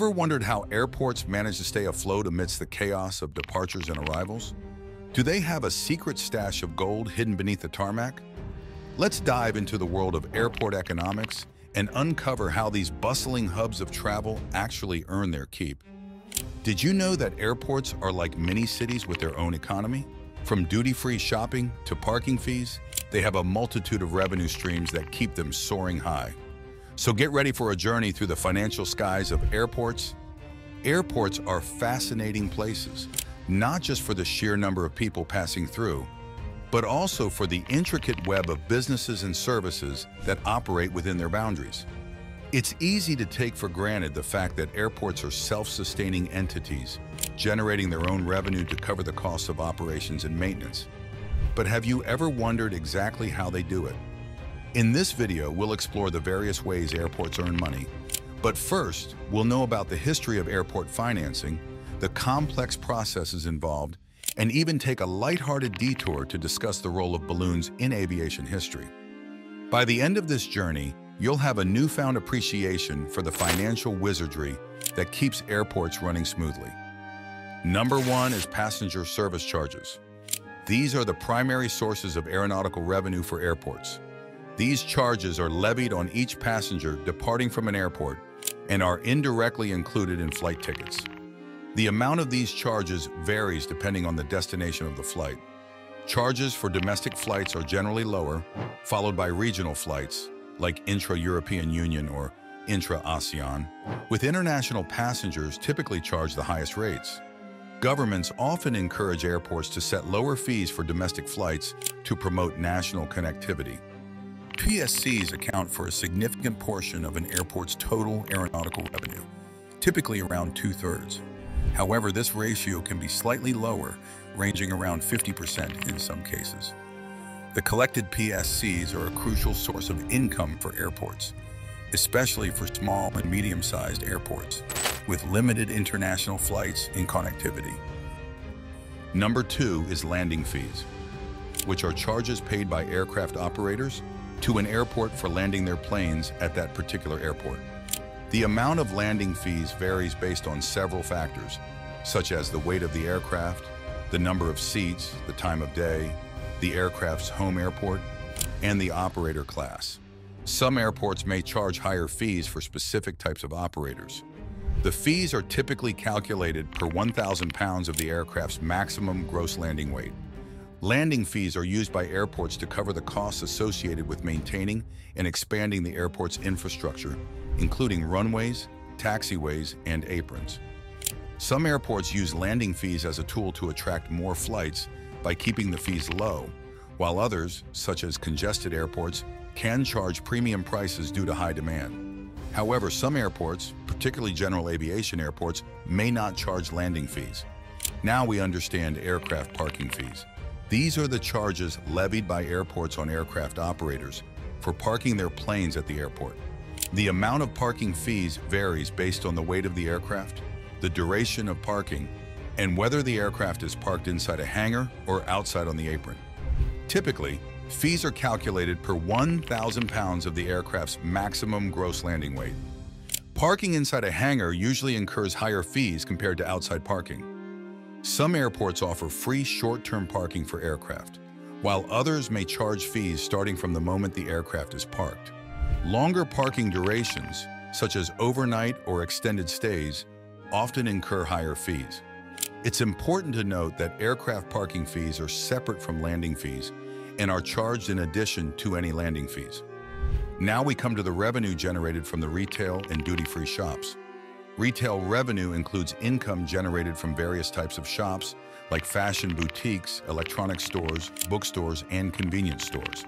Ever wondered how airports manage to stay afloat amidst the chaos of departures and arrivals? Do they have a secret stash of gold hidden beneath the tarmac? Let's dive into the world of airport economics and uncover how these bustling hubs of travel actually earn their keep. Did you know that airports are like mini-cities with their own economy? From duty-free shopping to parking fees, they have a multitude of revenue streams that keep them soaring high. So get ready for a journey through the financial skies of airports. Airports are fascinating places, not just for the sheer number of people passing through, but also for the intricate web of businesses and services that operate within their boundaries. It's easy to take for granted the fact that airports are self-sustaining entities, generating their own revenue to cover the costs of operations and maintenance. But have you ever wondered exactly how they do it? In this video, we'll explore the various ways airports earn money. But first, we'll know about the history of airport financing, the complex processes involved, and even take a lighthearted detour to discuss the role of balloons in aviation history. By the end of this journey, you'll have a newfound appreciation for the financial wizardry that keeps airports running smoothly. Number one is passenger service charges. These are the primary sources of aeronautical revenue for airports. These charges are levied on each passenger departing from an airport and are indirectly included in flight tickets. The amount of these charges varies depending on the destination of the flight. Charges for domestic flights are generally lower, followed by regional flights, like intra-European Union or intra-ASEAN, with international passengers typically charge the highest rates. Governments often encourage airports to set lower fees for domestic flights to promote national connectivity. PSCs account for a significant portion of an airport's total aeronautical revenue, typically around two-thirds. However, this ratio can be slightly lower, ranging around 50% in some cases. The collected PSCs are a crucial source of income for airports, especially for small and medium-sized airports, with limited international flights and connectivity. Number two is landing fees, which are charges paid by aircraft operators to an airport for landing their planes at that particular airport. The amount of landing fees varies based on several factors, such as the weight of the aircraft, the number of seats, the time of day, the aircraft's home airport, and the operator class. Some airports may charge higher fees for specific types of operators. The fees are typically calculated per 1,000 pounds of the aircraft's maximum gross landing weight. Landing fees are used by airports to cover the costs associated with maintaining and expanding the airport's infrastructure including runways, taxiways, and aprons. Some airports use landing fees as a tool to attract more flights by keeping the fees low, while others, such as congested airports, can charge premium prices due to high demand. However, some airports, particularly general aviation airports, may not charge landing fees. Now we understand aircraft parking fees. These are the charges levied by airports on aircraft operators for parking their planes at the airport. The amount of parking fees varies based on the weight of the aircraft, the duration of parking, and whether the aircraft is parked inside a hangar or outside on the apron. Typically, fees are calculated per 1,000 pounds of the aircraft's maximum gross landing weight. Parking inside a hangar usually incurs higher fees compared to outside parking. Some airports offer free short-term parking for aircraft, while others may charge fees starting from the moment the aircraft is parked. Longer parking durations, such as overnight or extended stays, often incur higher fees. It's important to note that aircraft parking fees are separate from landing fees and are charged in addition to any landing fees. Now we come to the revenue generated from the retail and duty-free shops. Retail revenue includes income generated from various types of shops like fashion boutiques, electronic stores, bookstores, and convenience stores.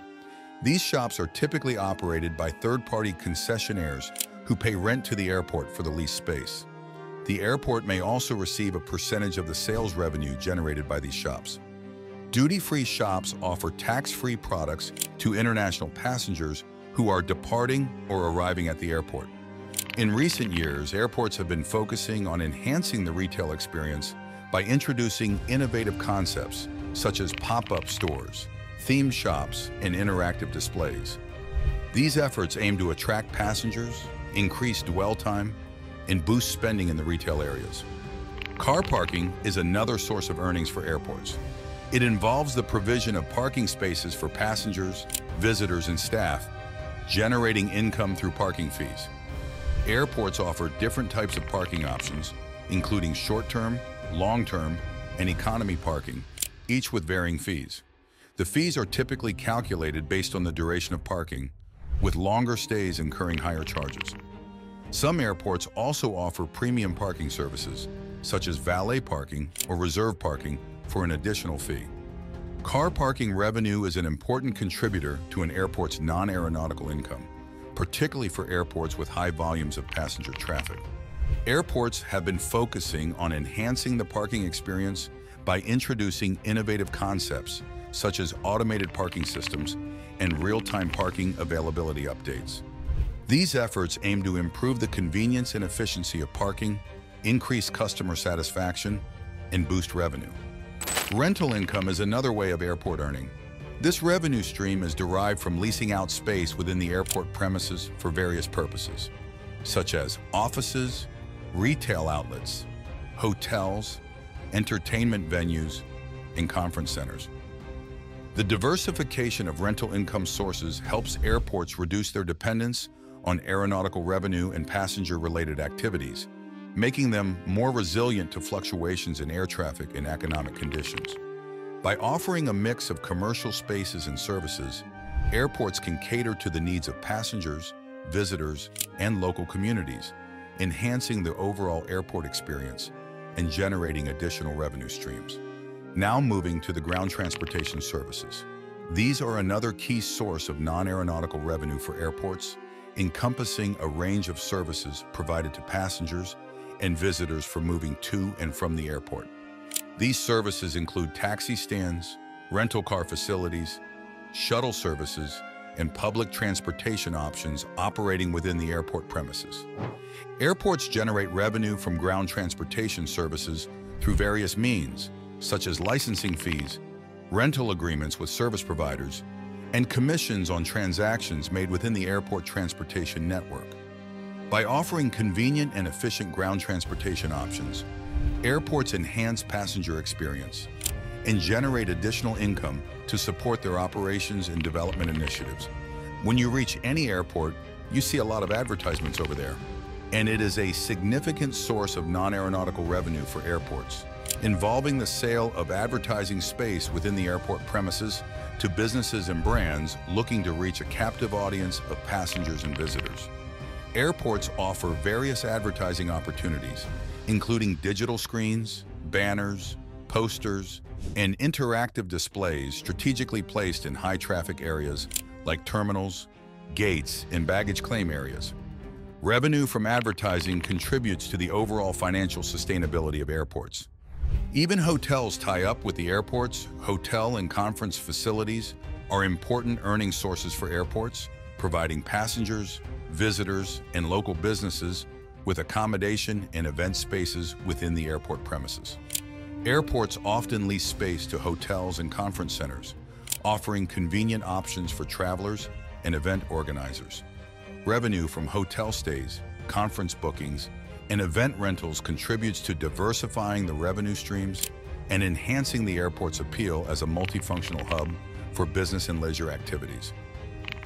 These shops are typically operated by third-party concessionaires who pay rent to the airport for the leased space. The airport may also receive a percentage of the sales revenue generated by these shops. Duty-free shops offer tax-free products to international passengers who are departing or arriving at the airport. In recent years, airports have been focusing on enhancing the retail experience by introducing innovative concepts such as pop-up stores, theme shops, and interactive displays. These efforts aim to attract passengers, increase dwell time, and boost spending in the retail areas. Car parking is another source of earnings for airports. It involves the provision of parking spaces for passengers, visitors, and staff, generating income through parking fees. Airports offer different types of parking options, including short-term, long-term, and economy parking, each with varying fees. The fees are typically calculated based on the duration of parking, with longer stays incurring higher charges. Some airports also offer premium parking services, such as valet parking or reserve parking for an additional fee. Car parking revenue is an important contributor to an airport's non-aeronautical income, particularly for airports with high volumes of passenger traffic. Airports have been focusing on enhancing the parking experience by introducing innovative concepts such as automated parking systems and real-time parking availability updates. These efforts aim to improve the convenience and efficiency of parking, increase customer satisfaction, and boost revenue. Rental income is another way of airport earning. This revenue stream is derived from leasing out space within the airport premises for various purposes, such as offices, retail outlets, hotels, entertainment venues, and conference centers. The diversification of rental income sources helps airports reduce their dependence on aeronautical revenue and passenger-related activities, making them more resilient to fluctuations in air traffic and economic conditions. By offering a mix of commercial spaces and services, airports can cater to the needs of passengers, visitors, and local communities, enhancing the overall airport experience and generating additional revenue streams. Now moving to the ground transportation services. These are another key source of non-aeronautical revenue for airports, encompassing a range of services provided to passengers and visitors for moving to and from the airport. These services include taxi stands, rental car facilities, shuttle services, and public transportation options operating within the airport premises. Airports generate revenue from ground transportation services through various means, such as licensing fees, rental agreements with service providers, and commissions on transactions made within the airport transportation network. By offering convenient and efficient ground transportation options, airports enhance passenger experience and generate additional income to support their operations and development initiatives. When you reach any airport, you see a lot of advertisements over there, and it is a significant source of non-aeronautical revenue for airports, involving the sale of advertising space within the airport premises to businesses and brands looking to reach a captive audience of passengers and visitors. Airports offer various advertising opportunities, including digital screens, banners, posters, and interactive displays strategically placed in high-traffic areas like terminals, gates, and baggage claim areas. Revenue from advertising contributes to the overall financial sustainability of airports. Even hotels tie up with the airports, hotel and conference facilities are important earning sources for airports, providing passengers, visitors, and local businesses with accommodation and event spaces within the airport premises. Airports often lease space to hotels and conference centers, offering convenient options for travelers and event organizers. Revenue from hotel stays, conference bookings, and event rentals contributes to diversifying the revenue streams and enhancing the airport's appeal as a multifunctional hub for business and leisure activities.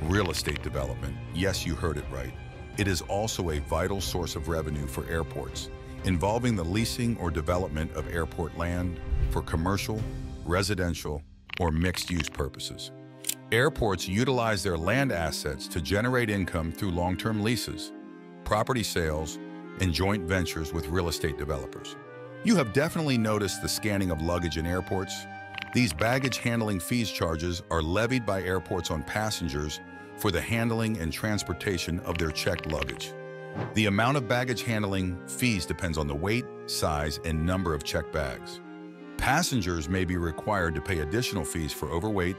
Real estate development, yes, you heard it right. It is also a vital source of revenue for airports, involving the leasing or development of airport land for commercial, residential, or mixed-use purposes. Airports utilize their land assets to generate income through long-term leases, property sales, and joint ventures with real estate developers. You have definitely noticed the scanning of luggage in airports, these baggage handling fees charges are levied by airports on passengers for the handling and transportation of their checked luggage. The amount of baggage handling fees depends on the weight, size, and number of checked bags. Passengers may be required to pay additional fees for overweight,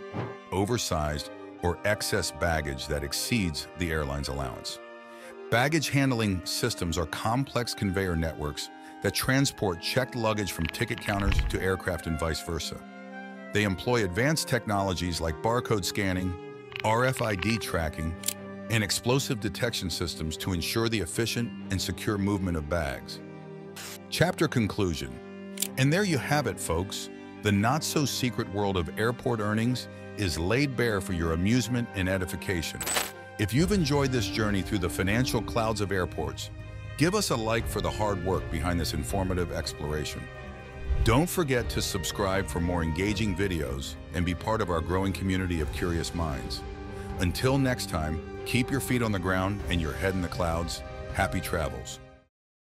oversized, or excess baggage that exceeds the airline's allowance. Baggage handling systems are complex conveyor networks that transport checked luggage from ticket counters to aircraft and vice versa. They employ advanced technologies like barcode scanning, RFID tracking, and explosive detection systems to ensure the efficient and secure movement of bags. Chapter Conclusion And there you have it, folks. The not-so-secret world of airport earnings is laid bare for your amusement and edification. If you've enjoyed this journey through the financial clouds of airports, give us a like for the hard work behind this informative exploration. Don't forget to subscribe for more engaging videos and be part of our growing community of curious minds. Until next time, keep your feet on the ground and your head in the clouds. Happy travels.